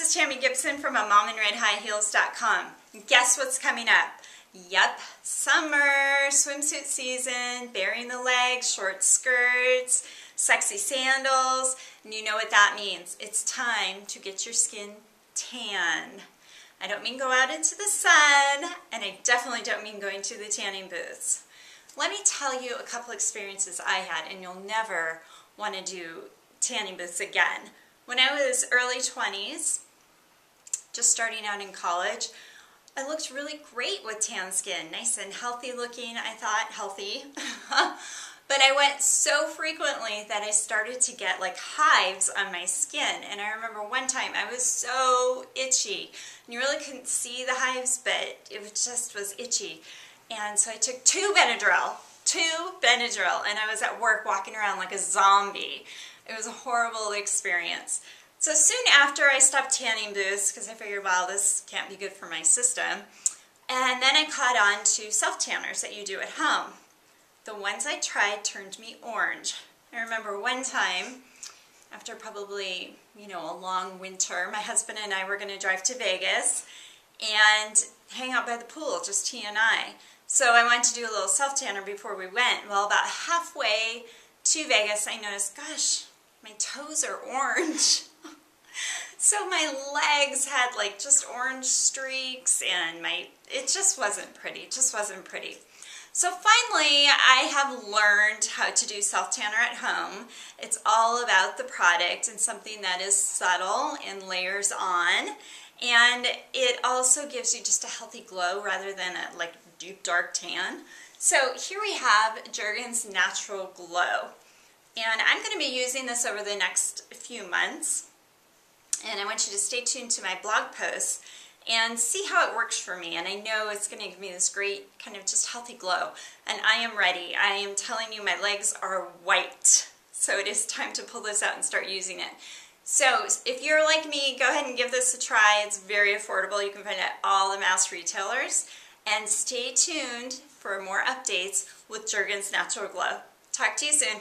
this is Tammy Gibson from a mom in red high mominredhighheels.com. Guess what's coming up? Yep, summer, swimsuit season, baring the legs, short skirts, sexy sandals, and you know what that means. It's time to get your skin tan. I don't mean go out into the sun, and I definitely don't mean going to the tanning booths. Let me tell you a couple experiences I had, and you'll never want to do tanning booths again. When I was early 20s, just starting out in college, I looked really great with tan skin, nice and healthy looking, I thought, healthy. but I went so frequently that I started to get like hives on my skin. And I remember one time I was so itchy. And you really couldn't see the hives, but it just was itchy. And so I took two Benadryl, two Benadryl, and I was at work walking around like a zombie. It was a horrible experience. So soon after I stopped tanning booths because I figured, wow, this can't be good for my system. And then I caught on to self-tanners that you do at home. The ones I tried turned me orange. I remember one time, after probably, you know, a long winter, my husband and I were going to drive to Vegas and hang out by the pool, just he and I. So I wanted to do a little self-tanner before we went. Well, about halfway to Vegas, I noticed, gosh, my toes are orange. so my legs had like just orange streaks and my it just wasn't pretty. Just wasn't pretty. So finally, I have learned how to do self-tanner at home. It's all about the product and something that is subtle and layers on. And it also gives you just a healthy glow rather than a like deep dark tan. So here we have Jergens Natural Glow. And I'm going to be using this over the next few months. And I want you to stay tuned to my blog posts and see how it works for me. And I know it's going to give me this great kind of just healthy glow. And I am ready. I am telling you my legs are white. So it is time to pull this out and start using it. So if you're like me, go ahead and give this a try. It's very affordable. You can find it at all the mass retailers. And stay tuned for more updates with Jergens Natural Glow. Talk to you soon.